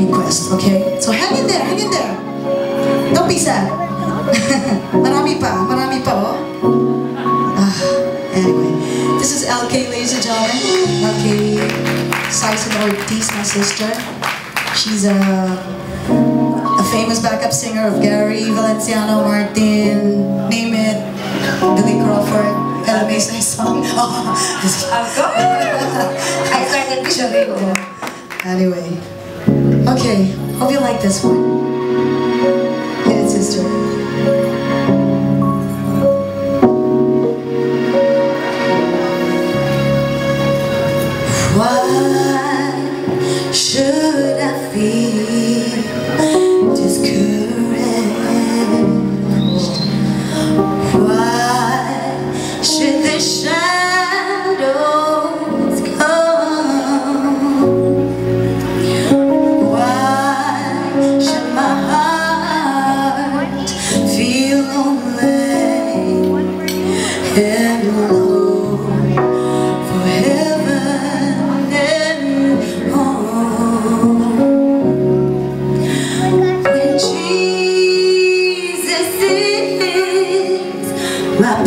request, okay? So hang in there, hang in there. Don't be sad. marami pa, marami pa, oh. Ah, anyway, this is Elke, ladies and gentlemen. Elke Saison Ortiz, my sister. She's a, a famous backup singer of Gary, Valenciano, Martin, name it, Billy Crawford, Ella May Saison. Oh, Of course! I started picturing. Anyway, okay, hope you like this one. Hit it, sister.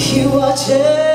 He watches me.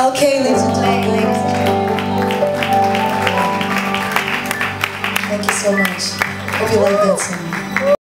Elke, ladies and gentlemen. Thank you so much. Hope you like that song.